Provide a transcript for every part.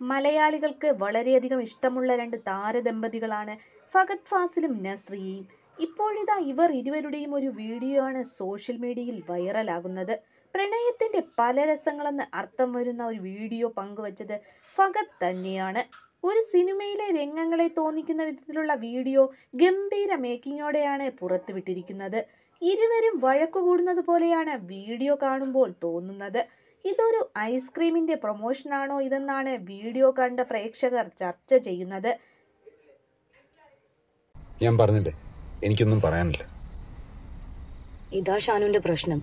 മലയാളികൾക്ക് വളരെയധികം ഇഷ്ടമുള്ള രണ്ട് താരദമ്പതികളാണ് ഫഗത് ഫാസിലും നസ്രിയയും. ഇപ്പോഴിതാ ഇവർ ഇരുവരുടെയും ഒരു വീഡിയോ ആണ് സോഷ്യൽ മീഡിയയിൽ വൈറലാകുന്നത്. പ്രണയത്തിന്റെ പല രസങ്ങളെന്ന് അർത്ഥം വരുന്ന ഒരു വീഡിയോ പങ്കുവച്ചത് ഫഗത് തന്നെയാണ്. ഒരു സിനിമയിലെ രംഗങ്ങളെ തോന്നിക്കുന്ന വിധത്തിലുള്ള വീഡിയോ ഗംഭീര മേക്കിങ്ങോടെയാണ് പുറത്തുവിട്ടിരിക്കുന്നത്. ഇരുവരും വഴക്കുകൂടുന്നത് പോലെയാണ് വീഡിയോ കാണുമ്പോൾ തോന്നുന്നത്. ഇതൊരു ഐസ്ക്രീമിന്റെ പ്രൊമോഷനാണോ ഇതെന്നാണ് വീഡിയോ കണ്ട പ്രേക്ഷകർ ചർച്ച ചെയ്യുന്നത്. ഞാൻ പറഞ്ഞില്ലേ? എനിക്കൊന്നും പറയാനില്ല. ഇതാ ഷാനുവിന്റെ പ്രശ്നം.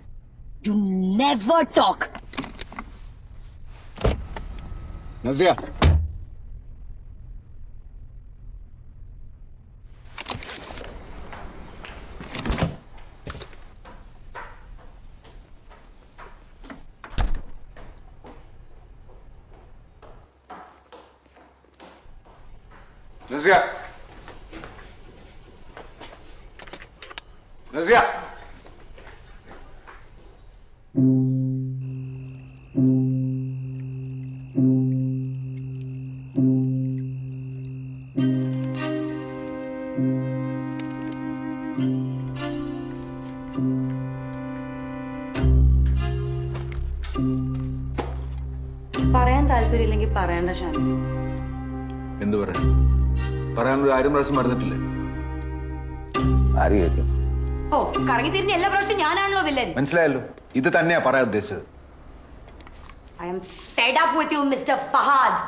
You never talk Nazriya Nazriya Nazriya പറയാൻ താല്പര്യമില്ലെങ്കിൽ പറയണ്ട ശാന്തി എന്തു പറയാൻ? പറയാനൊരു ആയിരം പ്രാവശ്യം പറഞ്ഞിട്ടില്ലേ ആര് കേൾക്കും ഓ കറങ്ങി തിരിഞ്ഞ് എല്ലാ പ്രാവശ്യം ഞാനാണല്ലോ വില്ലൻ. മനസ്സിലായല്ലോ. ഇത് തന്നെയാ പറയാൻ ഉദ്ദേശിച്ചത്. I am fed up with you mister Fahad